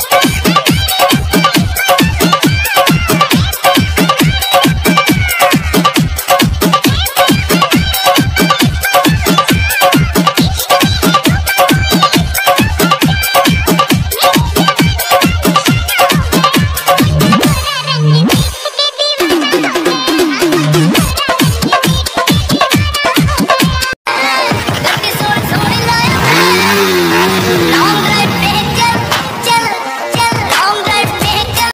Let's go.